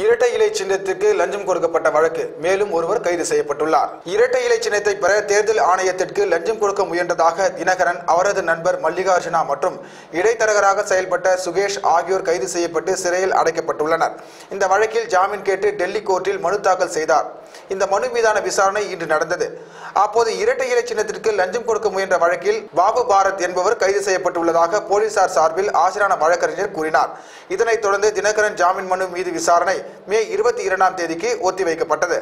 இரட்டை இலை சின்னத்திற்கு லஞ்சம் கொடுக்கப்பட்ட வழக்கு. மேலும் ஒருவர் கைது செய்யப்பட்டுள்ளார். இரட்டை இலை சின்னத்தை பெற தேர்தல் ஆணையத்திற்கு லஞ்சம் கொடுக்க முயன்றதாக தினகரன் அவரது நண்பர் மல்லிகார்ஜுனா மற்றும் இடைத்தரகராக செயல்பட்ட சுகேஷ் ஆகியோர் கைது செய்யப்பட்டு சிறையில் அடைக்கப்பட்டுள்ளனர். இந்த வழக்கில் ஜாமீன் கேட்டு டெல்லி கோர்ட்டில் மனு தாக்கல் செய்தார். இந்த மனு மீதான விசாரணை இன்று நடந்தது. அப்போது இரட்டை இலை சின்னத்திற்கு லஞ்சம் கொடுக்க முயன்ற வழக்கில் பாபு பாரத் என்பவர் கைது செய்யப்பட்டுள்ளதாக போலீசார் சார்பில் ஆஜரான வழக்கறிஞர் கூறினார். இதனைத் தொடர்ந்து தினகரன் ஜாமீன் மனு மீது விசாரணை மே இருபத்தி இரண்டாம் தேதிக்கு ஒத்திவைக்கப்பட்டது.